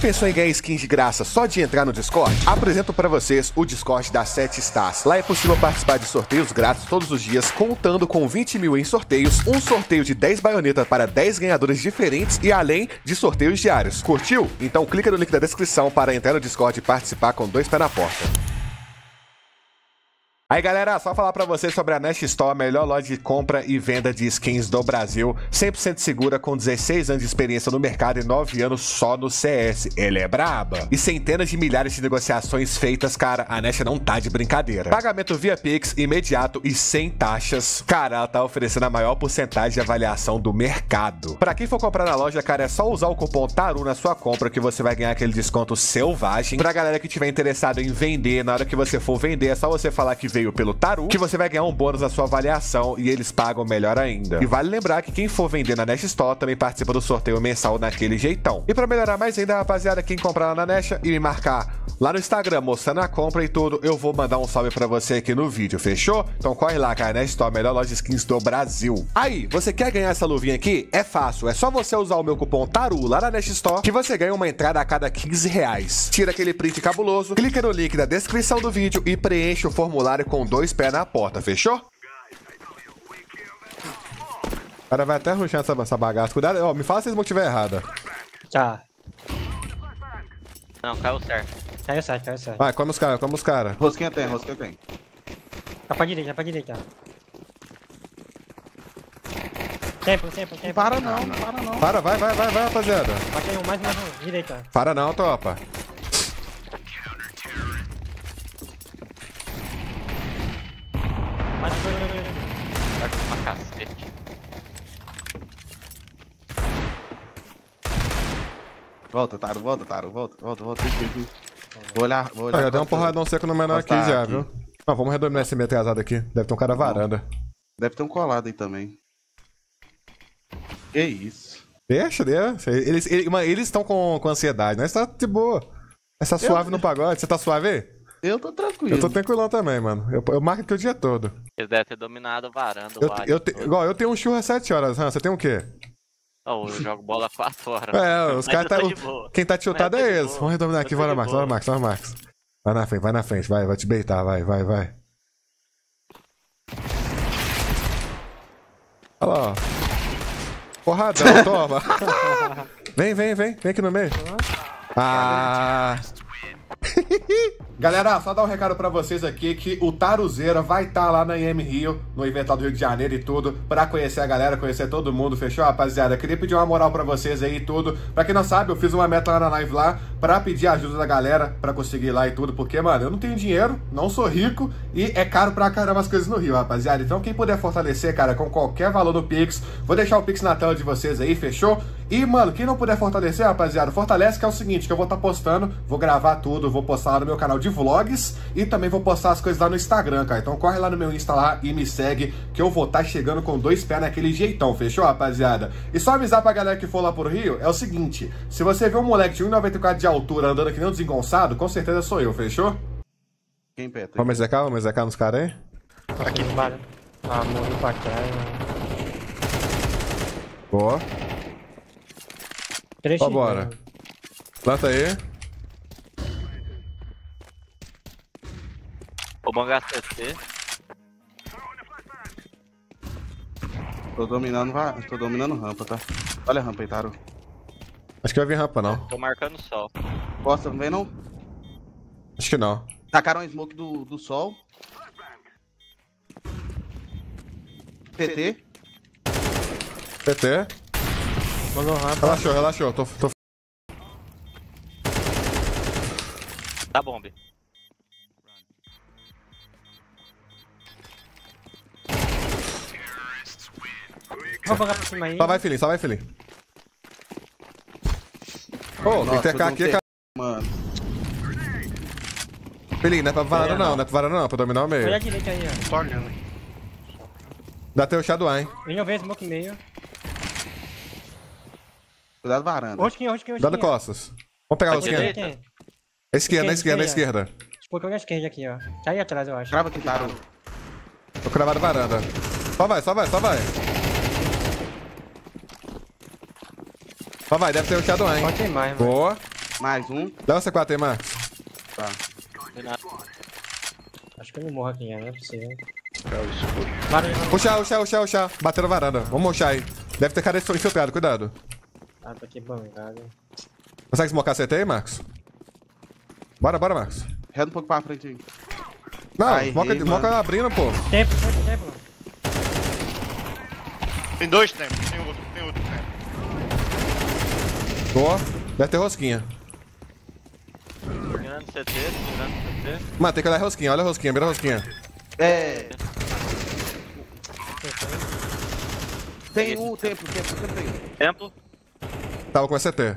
pensou em ganhar skins de graça só de entrar no Discord? Apresento para vocês o Discord da 7 Stars. Lá é possível participar de sorteios grátis todos os dias, contando com 20 mil em sorteios, um sorteio de 10 baionetas para 10 ganhadores diferentes e além de sorteios diários. Curtiu? Então clica no link da descrição para entrar no Discord e participar com dois pés na porta. Aí galera, só falar pra vocês sobre a Nest Store, a melhor loja de compra e venda de skins do Brasil, 100% segura, com 16 anos de experiência no mercado e 9 anos só no CS. Ele é braba. E centenas de milhares de negociações feitas, cara, a Nest não tá de brincadeira. Pagamento via Pix, imediato e sem taxas. Cara, ela tá oferecendo a maior porcentagem de avaliação do mercado. Pra quem for comprar na loja, cara, é só usar o cupom TARU na sua compra que você vai ganhar aquele desconto selvagem. Pra galera que tiver interessado em vender, na hora que você for vender, é só você falar que veio veio pelo Taru, que você vai ganhar um bônus na sua avaliação e eles pagam melhor ainda. E vale lembrar que quem for vender na Nest Store também participa do sorteio mensal naquele jeitão. E para melhorar mais ainda, rapaziada, quem comprar lá na Nest e me marcar lá no Instagram mostrando a compra e tudo, eu vou mandar um salve para você aqui no vídeo, fechou? Então corre lá, cara, Nest Store, melhor loja de skins do Brasil. Aí, você quer ganhar essa luvinha aqui? É fácil, é só você usar o meu cupom TARU lá na Nest Store que você ganha uma entrada a cada 15 reais. Tira aquele print cabuloso, clica no link da descrição do vídeo e preenche o formulário com dois pés na porta, fechou? O cara vai até ruxar essa, essa bagaça. Cuidado, ó, me fala se eles não estiver errada. Tá. Não, caiu certo. Caiu certo, caiu certo. Vai, come os caras, come os caras. Rosquinha tem, rosquinha tem. Tá pra direita, pra direita. Tempo, tempo, tempo. Para não, não para não. Para, vai, vai, vai, vai, rapaziada. Batei um, mais, mais um. Direita. Para não, topa. Mais um, dois, dois, dois, dois. Vai com uma cacete. Volta, Taro, volta, Taro, volta, volta, volta. Vou olhar, vou olhar. Ah, já deu um porradão seco no menor aqui já, aqui. viu? Não, vamos redominar esse meio atrasado aqui. Deve ter um cara varanda. Deve ter um colado aí também. Que isso. Deixa, deixa. Eles estão com, com ansiedade, nós tá de boa. Essa suave no pagode. Você tá suave aí? Eu tô tranquilo. Eu tô tranquilão também, mano. Eu, eu marco aqui o dia todo. Eles devem ter dominado varando Eu, o eu, te- todo. igual, eu tenho um churro às 7 horas, Han. Você tem o quê? Oh, eu jogo bola 4 horas. É, os caras tá. Quem tá tiltado é eles. Vamos redominar aqui, vai Max, boa. vai na Max, vai Max. Vai na frente, vai na frente, vai, vai te beitar, vai, vai, vai. Olha lá, ó. Porradão, toma. vem, vem, vem, vem aqui no meio. Ah. Galera, só dar um recado pra vocês aqui que o Taruzeira vai estar lá na IM Rio, no evento do Rio de Janeiro e tudo, pra conhecer a galera, conhecer todo mundo, fechou, rapaziada? Queria pedir uma moral pra vocês aí e tudo. Pra quem não sabe, eu fiz uma meta lá na live lá pra pedir ajuda da galera pra conseguir ir lá e tudo, porque, mano, eu não tenho dinheiro, não sou rico e é caro pra caramba as coisas no Rio, rapaziada. Então, quem puder fortalecer, cara, com qualquer valor no Pix, vou deixar o Pix na tela de vocês aí, fechou? E, mano, quem não puder fortalecer, rapaziada, fortalece que é o seguinte, que eu vou estar postando, vou gravar tudo, vou postar lá no meu canal de vlogs e também vou postar as coisas lá no Instagram, cara. Então corre lá no meu Insta lá e me segue, que eu vou estar chegando com dois pés naquele jeitão, fechou, rapaziada? E só avisar pra galera que for lá pro Rio, é o seguinte, se você vê um moleque de 1,94 de altura andando que nem um desengonçado, com certeza sou eu, fechou? Quem peta? Vamos execar, vamos execar nos caras aí? Aqui no bar. Ah, morreu pra trás. mano. Boa. Três Vambora. Planta aí. O Banga CC. Tô dominando, tô dominando rampa, tá? Olha a rampa aí, Taro. Acho que vai vir rampa, não. Tô marcando o sol. Costa, não vem não? Acho que não. Tacaram um smoke do, do sol. PT. PT. Mandou rampa. Relaxou, relaxou. Tô, tô... Tá bomb. Vou jogar pra cima aí. Só vai, filhinho, só vai, filhinho. Ô, tem que Nossa, tecar eu aqui, não cara. Mano. Filhinho, não é pra varanda não, não. é pra varanda não, é pra dominar o Olha a meio. direita aí, ó. Dá teu Shadowline. Vem ver smoke meio. Cuidado varanda. Rosquinha, rosquinha, Dá rosquinha. de costas. Vamos pegar o Aqui esquerda. direita. Tem. A esquerda, na esquerda, na Esquerda. Escutou na esquerda aqui, ó. Tá aí atrás, eu acho. Grava aqui, Taro. Tô cravado varanda. Só vai, só vai, só vai. Só vai, deve ter o Shadowline. Pode ter mais, mano. Boa. Mais um. Leva essa 4 aí, Marcos. Tá. Acho que eu não morro aqui, não é possível. É o chá, o chá. Bateram na varanda. Vamos mochar aí. Deve ter cara infiltrado, cuidado. Ah, tá aqui bancada. Consegue smocar CT aí, Marcos? Bora, bora, Marcos. Reda um pouco pra frente aí. Não, Ai, smoca, errei, smoca mano. abrindo, pô. Tempo, tempo, tempo. Tem dois tempos, tem outro, tem outro tempo. Boa. Deve ter rosquinha. Mirando CT, mirando CT. Mano, tem que olhar a rosquinha. Olha a rosquinha, mira a rosquinha. É. Tem um tempo, tempo, tempo tem. Tempo. Tava com CT.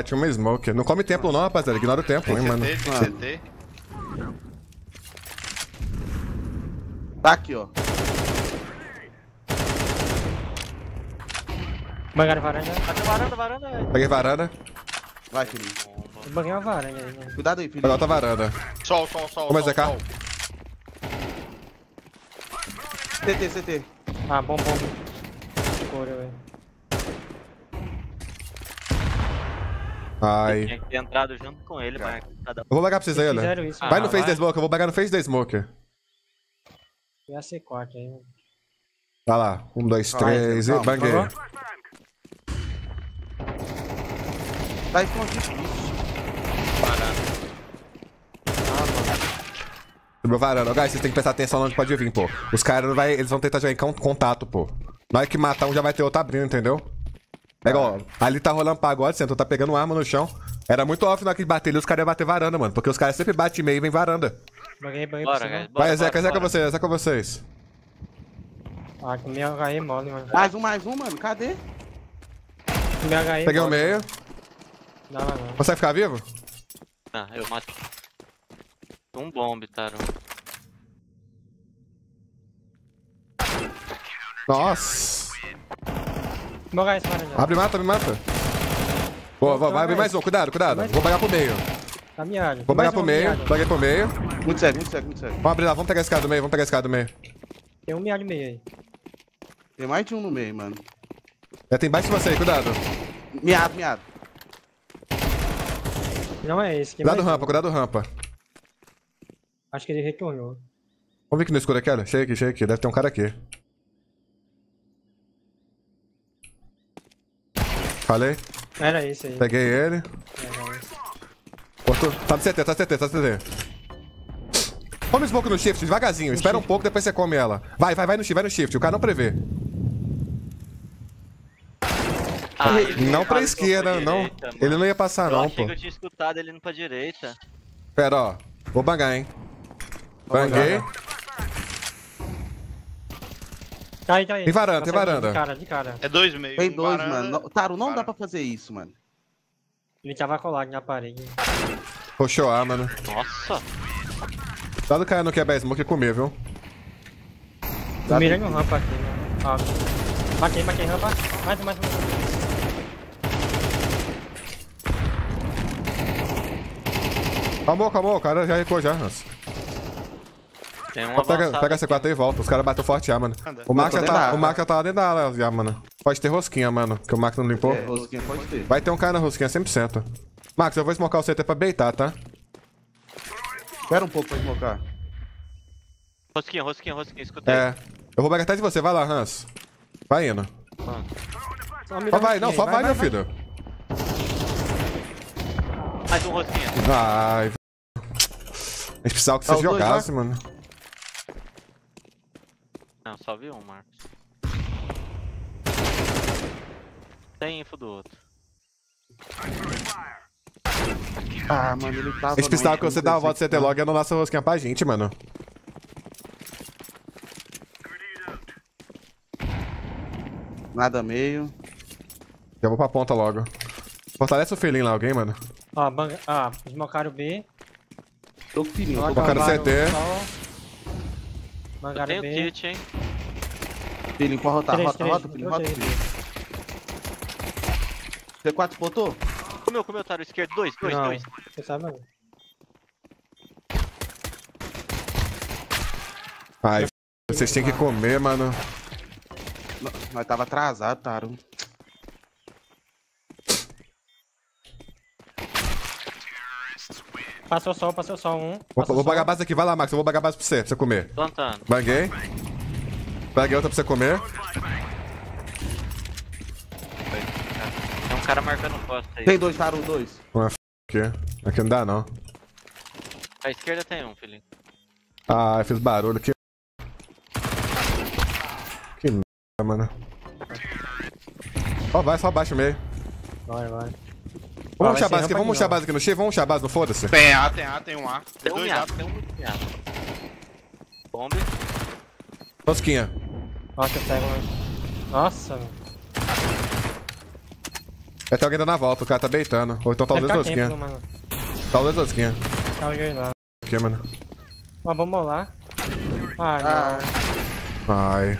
F... Tinha uma smoke. Não come tempo não, rapaziada. Ignora o tempo, Tem hein, mano. CT, tem Mano. CT. Tá aqui, ó. Bangaram varanda. Até varanda, varanda. é. Peguei varanda. Vai. Eu banguei uma varanda aí, né? Cuidado aí, filhinho. Peguei outra varanda. Sol, sol, sol. Como é, sol, ZK? sol. CT, CT. Ah, bom, bom. Escuro, velho. Ai. Tinha que ter entrado junto com ele, mas cada Eu vou bagar pra vocês aí, olha. Isso. Vai né? no face da vai. smoke, eu vou bagar no face da smoke. Ia ser corte aí. né? Vai lá. Um, dois, três e calma, banguei. Tá escondido. Subiu varanda. Guys, vocês têm que prestar atenção onde pode vir, pô. Os caras não vai, eles vão tentar jogar em con- contato, pô. Na hora que matar um, já vai ter outro abrindo, entendeu? É igual, ali tá rolando pagode, sentou, tá pegando arma no chão. Era muito óbvio na hora que bater ali, os caras iam bater varanda, mano. Porque os caras sempre batem meio e vem varanda. Banguei, Bora, guys. Bora, vai, Zeca, Zeca vocês, Zeca vocês. Ah, com minha HE mole, mano. Mais um, mais um, mano. Cadê? Minha HE Peguei o mole. meio. Não, não, não. Consegue ficar vivo? Ah, eu mato. Um bombe, Taro. Nossa. Meu. Abre, mata, me mata. Boa, vai, vai abrir mais um. Cuidado, cuidado. Vou bagar pro meio. Tá miado. Vou bagar Mais pro meio. Baguei pro meio. Muito sério, muito sério, muito sério. Vamos abrir lá, vamos pegar esse cara do meio, vamos pegar esse cara do meio. Tem um miado e meio aí. Tem mais de um no meio, mano. Já tem baixo de você aí, cuidado. Miado, miado. Não é esse. Cuidado mais rampa, cuidado rampa. Acho que ele retornou. Vamos ver aqui no escuro aqui, olha. Chega aqui, chega aqui. Deve ter um cara aqui. Falei. Era esse aí. Peguei ele. Outro. Tá no CT, tá no CT, tá no CT. Come smoke no shift, devagarzinho. Espera um pouco, depois você come ela. Vai, vai, vai no shift, vai no shift. O cara não prevê. Ah, Não pra esquerda, não. direita. Ele não ia passar, Eu não, achei pô. que eu tinha escutado ele indo pra direita. Pera, ó. Vou bangar, hein. Banguei. Tá aí, tá aí. Tem varanda, tem Tá saindo varanda. De cara, de cara. É dois meio. Tem um dois, varanda, mano. Taro, não dá varanda. pra fazer isso, mano. Ele tava colado na parede. Puxou A, mano. Nossa. Cuidado o cara não quebra a smoke e comer, viu? Tô mirando um rampa aqui, né? Ó. Matei, matei rampa. Mais um, mais um. Calmou, calmou. O cara já recuou já. Nossa. Tem um Pega, pega a aqui. C4 aí e volta. Os caras bateu forte já, mano. Anda. O Eu já tá, o Mark já tá lá dentro da área já, mano. Pode ter rosquinha, mano. Que o Mark não limpou. É, rosquinha pode ter. Vai ter um cara na rosquinha 100%. Max, eu vou smocar o CT pra beitar, tá? Espera um pouco pra smocar. Rosquinha, rosquinha, rosquinha, escutei. É. Eu vou pegar atrás de você. Vai lá, Hans. Vai indo. Só, Só vai, não, só aí. vai, meu filho. Mais um rosquinha. Ai, A gente precisava que Tá você dois jogasse, mano. Não, só vi um, Marcos. Tem info do outro. Ah, mano, ele tava. A gente precisava que você não dava a sei volta CT logo e não nossa rosquinha pra gente, mano. Nada meio. Já vou pra ponta logo. Fortalece o feeling lá, alguém, mano. Ó, banga... Ah, smocaram B. Tô com filhinho, Ó, tô Bocaram acabaram CT. o Bangaram tenho B. kit, hein? filhinho. Pode rotar, Três, rota, três, rota, filhinho, rota, filhinho. C4 botou? Comeu, comeu, otário esquerdo. Dois, dois, Não, dois. Você sabe não. Ai, vocês têm que comer, mano. Nós tava atrasado, Taro. Passou só, passou só um. Vou, Passou vou só. pagar a base aqui, vai lá, Max. Eu vou pagar a base pra você, pra você comer. Plantando. Banguei. Peguei outra pra você comer. Tem um cara marcando costa aí. Tem dois, Taro, dois. Aqui. Aqui não dá, não. À esquerda tem um, Felipe. Ah, eu fiz barulho aqui. Que merda, mano. Ó, vai, só abaixa o meio. Vai, vai. Vamos a aqui, rampa vamos a aqui no cheio, vamos ruxar a base, não foda-se. Tem A, tem A, tem um A. Tem um dois A. tem um miado. Bombe. Tosquinha. Que eu pego, mano. Nossa, mano. Vai ter alguém dando a volta, o cara tá beitando. Ou então tá os dois ficar tosquinha. Tá os dois tosquinha. Lá. Aqui, mano. Ó, vamos lá. Ah, Ah, não. Ai.